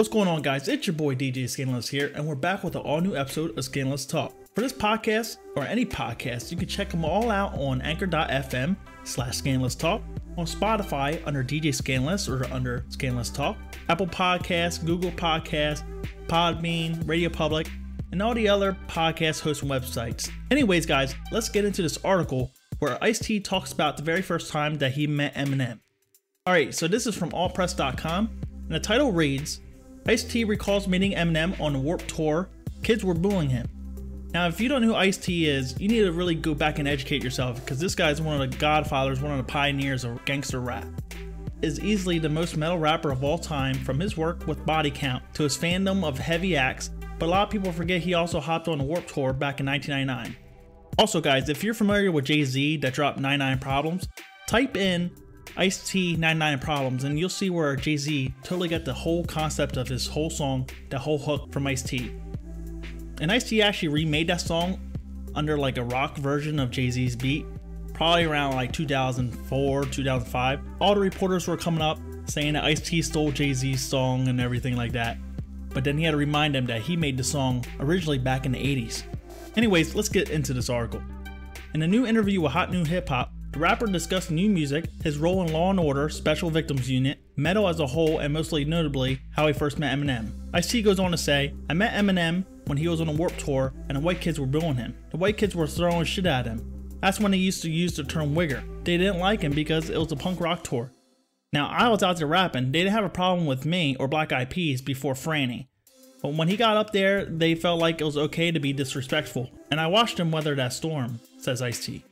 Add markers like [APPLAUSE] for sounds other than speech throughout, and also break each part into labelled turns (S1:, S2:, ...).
S1: What's going on, guys? It's your boy DJ Skandalous here, and we're back with an all new episode of Skandalous Talk. For this podcast, or any podcast, you can check them all out on anchor.fm slash Skandalous Talk, on Spotify under DJ Skandalous or under Skandalous Talk, Apple Podcasts, Google Podcasts, Podbean, Radio Public, and all the other podcast hosting websites. Anyways, guys, let's get into this article where Ice T talks about the very first time that he met Eminem. Alright, so this is from altpress.com, and the title reads Ice T recalls meeting Eminem on Warp Tour. Kids were booing him. Now, if you don't know who Ice T is, you need to really go back and educate yourself because this guy is one of the godfathers, one of the pioneers of gangster rap. Is easily the most metal rapper of all time from his work with Body Count to his fandom of heavy acts, but a lot of people forget he also hopped on a Warped Tour back in 1999. Also, guys, if you're familiar with Jay Z that dropped 99 Problems, type in Ice T 99 Problems, and you'll see where Jay Z totally got the whole concept of his whole song, the whole hook from Ice T. And Ice T actually remade that song under like a rock version of Jay Z's beat, probably around like 2004, 2005. All the reporters were coming up saying that Ice T stole Jay Z's song and everything like that. But then he had to remind them that he made the song originally back in the 80s. Anyways, let's get into this article. In a new interview with Hot New Hip Hop, the rapper discussed new music, his role in Law & Order, Special Victims Unit, metal as a whole, and mostly notably, how he first met Eminem. Ice-T goes on to say, I met Eminem when he was on a Warped Tour and the white kids were booing him. The white kids were throwing shit at him. That's when they used to use the term wigger. They didn't like him because it was a punk rock tour. Now, I was out there rapping, they didn't have a problem with me or Black Eyed Peas before Franny. But when he got up there, they felt like it was okay to be disrespectful, and I watched him weather that storm, says Ice-T.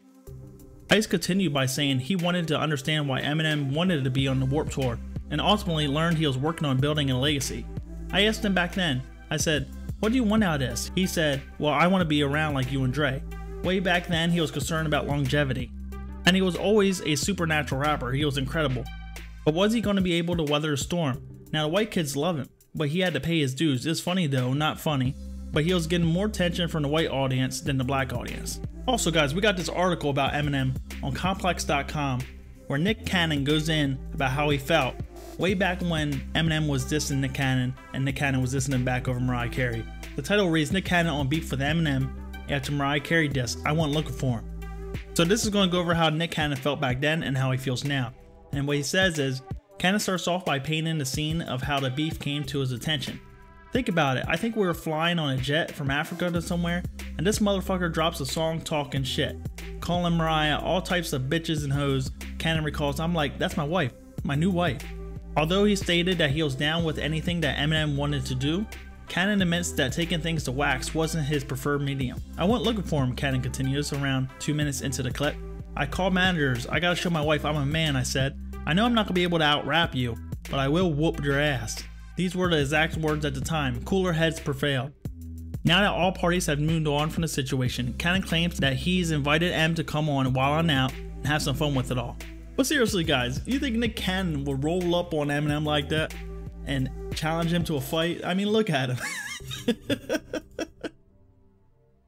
S1: Ice continued by saying he wanted to understand why Eminem wanted to be on the Warped Tour, and ultimately learned he was working on building a legacy. I asked him back then, I said, What do you want out of this? He said, Well, I want to be around like you and Dre. Way back then, he was concerned about longevity. And he was always a supernatural rapper, he was incredible. But was he going to be able to weather a storm? Now, the white kids love him, but he had to pay his dues. It's funny though, not funny, but he was getting more attention from the white audience than the black audience. Also, guys, we got this article about Eminem on Complex.com where Nick Cannon goes in about how he felt way back when Eminem was dissing Nick Cannon and Nick Cannon was dissing him back over Mariah Carey. The title reads Nick Cannon on beat for the Eminem after Mariah Carey diss I Wasn't Looking For Him. So this is going to go over how Nick Cannon felt back then and how he feels now. And what he says is, Cannon starts off by painting the scene of how the beef came to his attention. Think about it. I think we were flying on a jet from Africa to somewhere, and this motherfucker drops a song talking shit, calling Mariah all types of bitches and hoes. Cannon recalls, I'm like, that's my wife, my new wife. Although he stated that he was down with anything that Eminem wanted to do, Cannon admits that taking things to wax wasn't his preferred medium. I went looking for him, Cannon continues around two minutes into the clip. I called managers, I gotta show my wife I'm a man, I said. I know I'm not gonna be able to out rap you, but I will whoop your ass. These were the exact words at the time. Cooler heads prevailed. Now that all parties have moved on from the situation, Cannon claims that he's invited M to come on Wild 'N Out and have some fun with it all. But seriously, guys, you think Nick Cannon would roll up on Eminem like that and challenge him to a fight? I mean, look at him. [LAUGHS]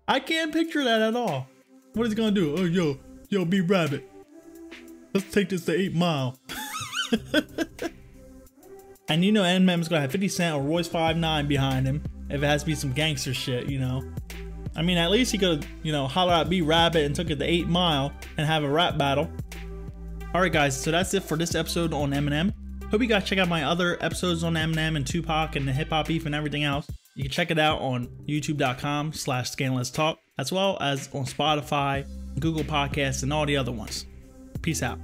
S1: I can't picture that at all. What is he gonna do? Oh, yo, yo, B Rabbit. Let's take this to 8 Mile. [LAUGHS] And you know Eminem's gonna have 50 Cent or Royce 5 9 behind him if it has to be some gangster shit, you know. I mean, at least he could, you know, holler out B Rabbit and took it to 8 Mile and have a rap battle. Alright, guys, so that's it for this episode on Eminem. Hope you guys check out my other episodes on Eminem and Tupac and the hip hop beef and everything else. You can check it out on youtube.com slash skandalous talk, as well as on Spotify, Google Podcasts, and all the other ones. Peace out.